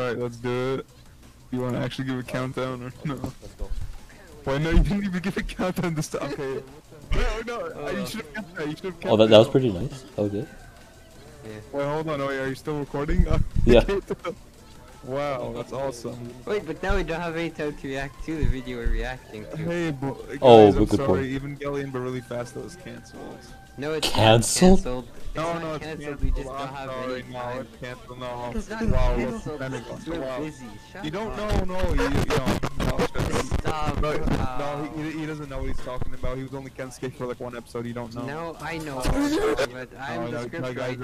Alright, let's do it. You want to actually give a countdown or no? Let's go. Wait, no, you didn't even give a countdown this time. Okay. No, no, uh, you should have that. You should have Oh, that, that was pretty nice. That was good. Wait, hold on. Oh, wait, are you still recording? Uh, Yeah. wow, that's awesome. Wait, but now we don't have any time to react to the video we're reacting to. Hey, bo- guys, Oh, I'm good sorry. point. Evangelion, but really fast, that was cancelled. No, it's Cancelled? Cancelled. It's No, not no, it's cancelled. canceled. We just oh, I'm don't have sorry. any No, time. it's canceled. No. It's not wow, cancelled. that's We're wow. busy. Shut You don't up. know, no, you, you don't. No. Stop. No, Wow. no he, he doesn't know what he's talking about. He was only Kensuke for like one episode. You don't know. No, I know, but I'm No, no, the script no, guys, writer.